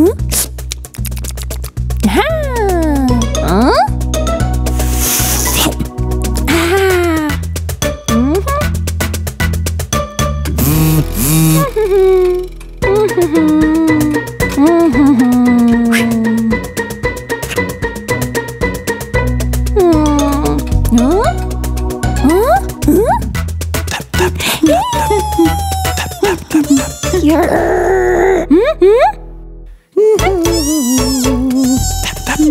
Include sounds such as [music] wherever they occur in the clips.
Hum? Hum? Hum? Ah!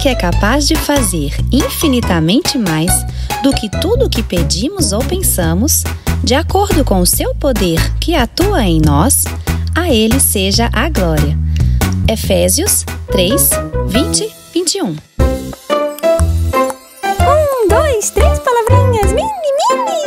Que é capaz de fazer infinitamente mais do que tudo o que pedimos ou pensamos, de acordo com o seu poder que atua em nós, a ele seja a glória. Efésios 3, 20, 21. Um, dois, três palavrinhas. Mini, mini.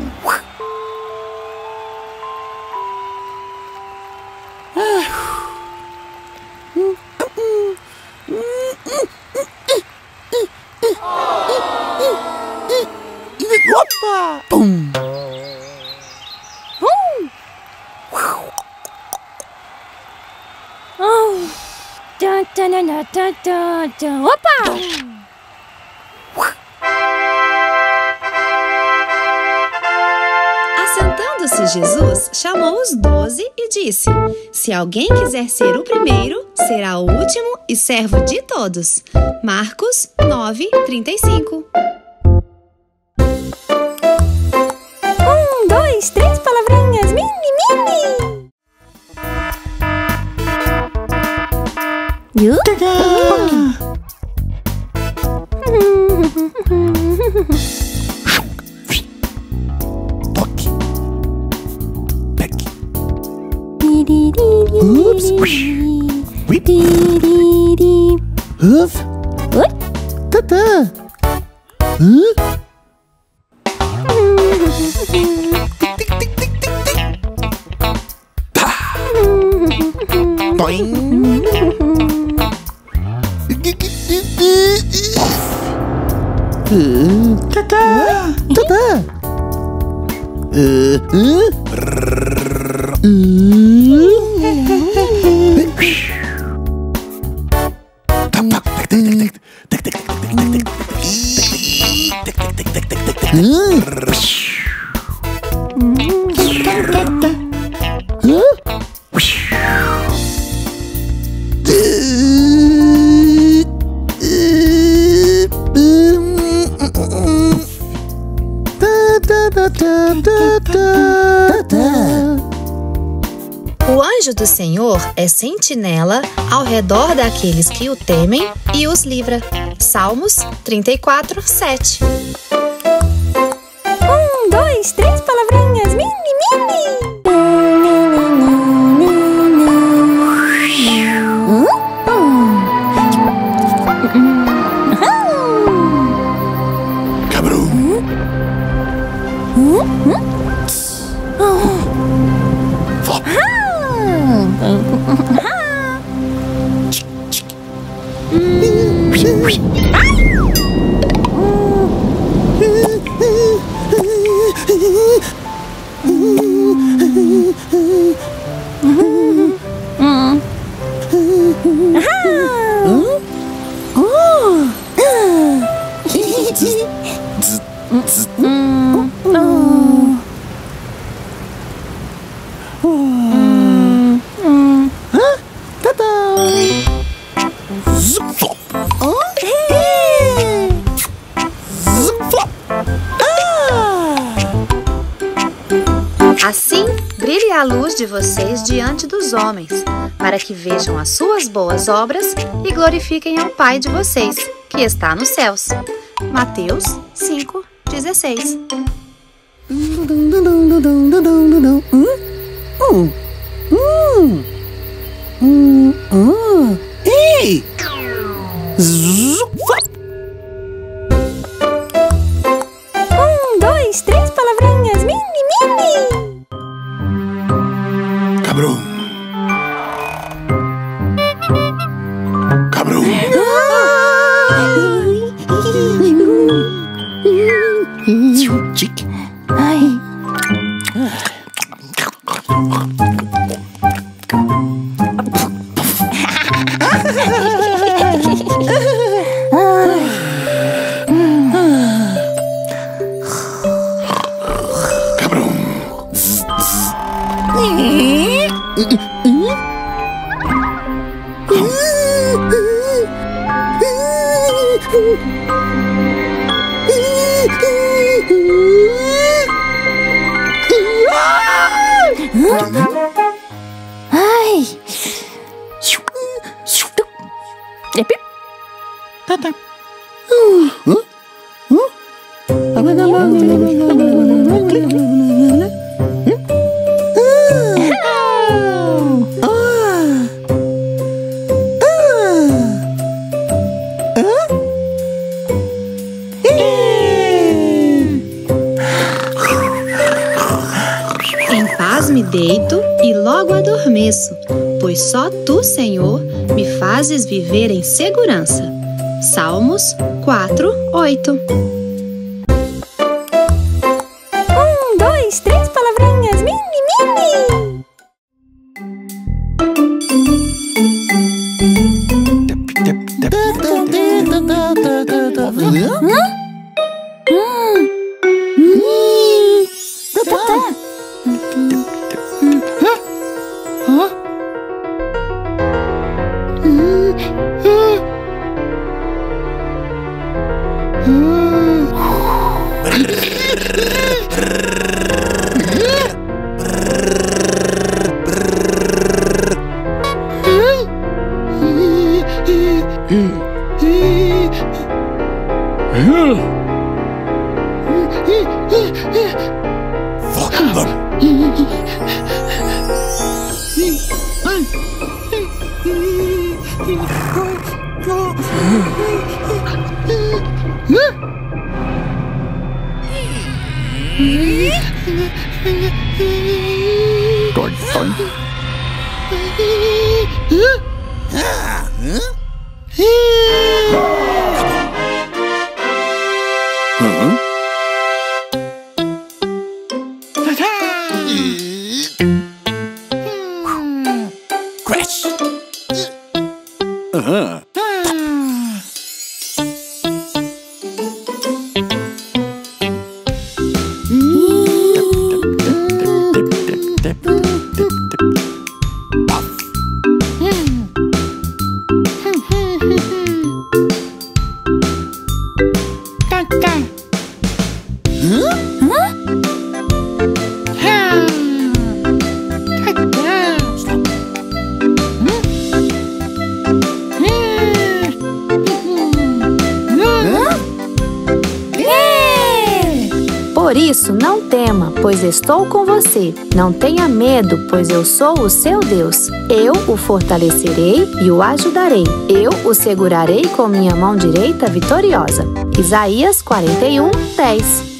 Opa! Assentando-se Jesus, chamou os doze e disse: Se alguém quiser ser o primeiro, será o último e servo de todos. Marcos 9, 35. You? Oops. Whip. Hoof. What? Ta-da! Huh? Tata. Tata. Eh. eh. Mm. O anjo do Senhor é sentinela ao redor daqueles que o temem e os livra. Salmos 34, 7. Um, dois, três palavrinhas. Mini, mini. 嗯嗯，嗯，de vocês diante dos homens, para que vejam as suas boas obras e glorifiquem ao Pai de vocês, que está nos céus. Mateus 5, 16. Ei! [laughs] Yeah. Em paz me deito e logo adormeço, pois só tu, Senhor, me fazes viver em segurança. Salmos 4, 8. one. Huh? Pois estou com você. Não tenha medo, pois eu sou o seu Deus. Eu o fortalecerei e o ajudarei. Eu o segurarei com minha mão direita vitoriosa. Isaías 41, 10.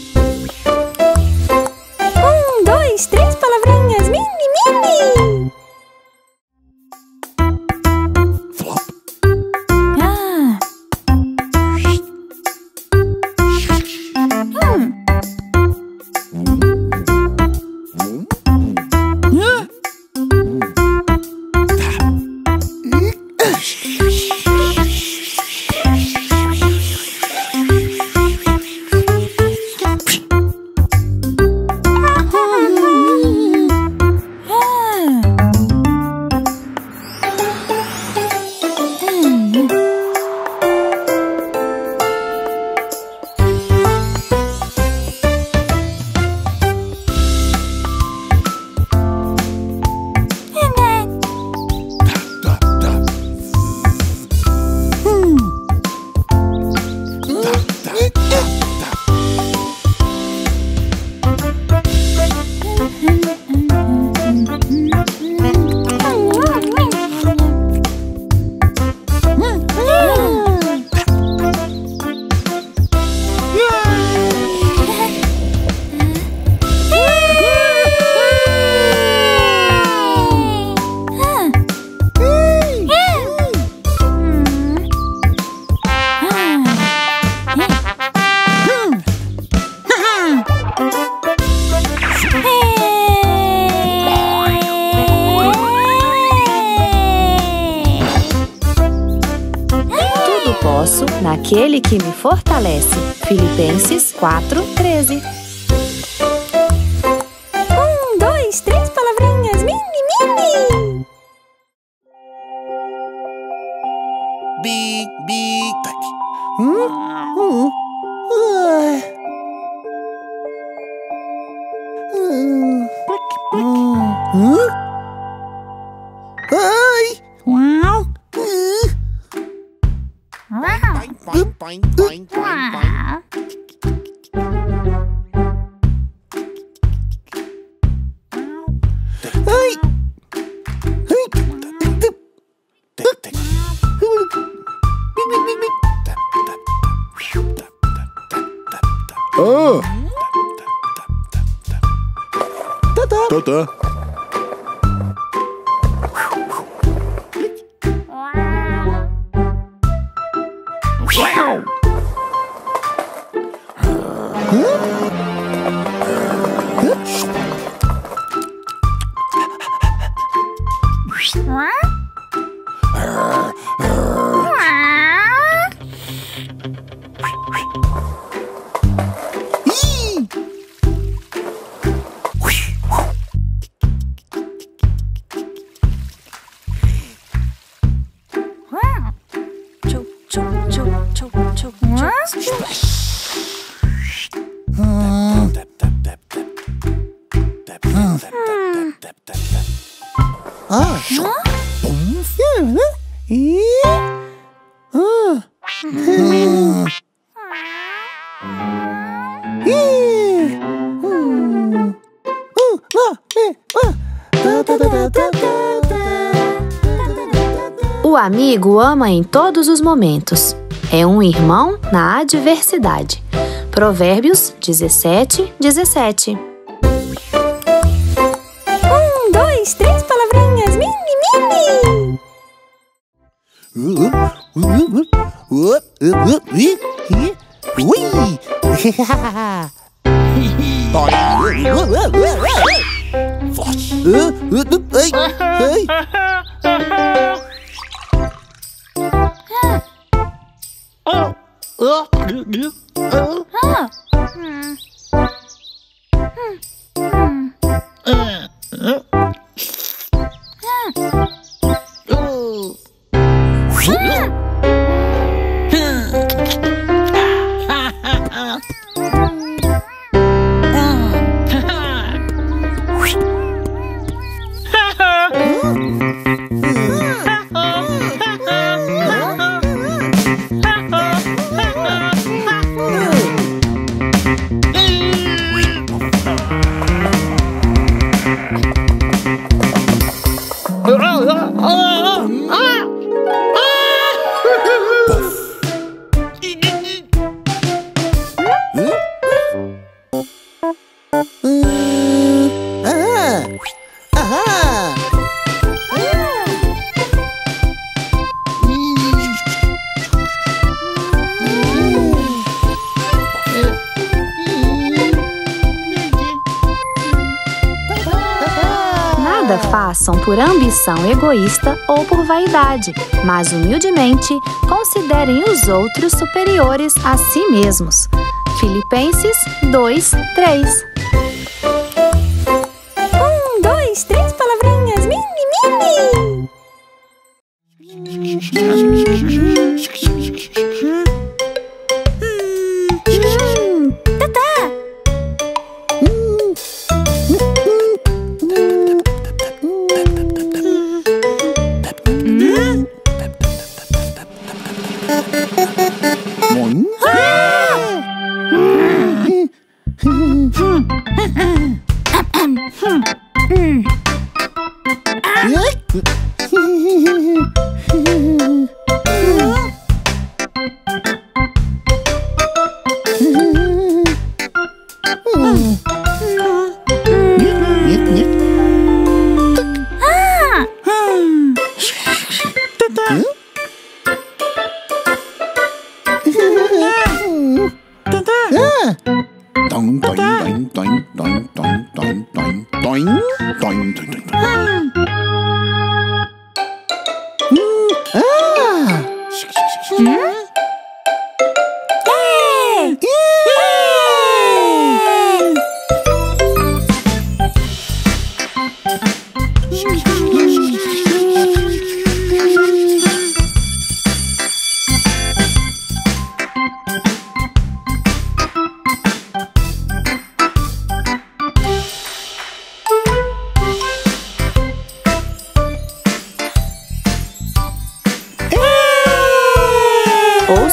Aquele que me fortalece. Filipenses 4:13. Um, dois, três palavrinhas. Mini, mini. Big, big, tac. Ai! Wow. boing, boing, boing, boing. Hey! Hey! Oh! Huh? Amigo ama em todos os momentos. É um irmão na adversidade. Provérbios 17, 17. Um, dois, três palavrinhas. Mini, mini. Uh, uh, uh, uh, uh, uh, uh, ui. Huh. Hmm. Hmm. Hmm. hmm. 아! Ambição egoísta ou por vaidade, mas humildemente considerem os outros superiores a si mesmos. Filipenses 2, 3. Um, dois, três palavrinhas. Mini, mini. Ha [laughs] ha! like that? Ah. Mm.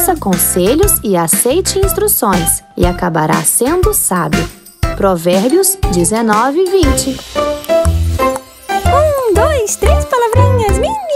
Ouça conselhos e aceite instruções, e acabará sendo sábio. Provérbios 19, 20. Um, dois, três palavrinhas minhas.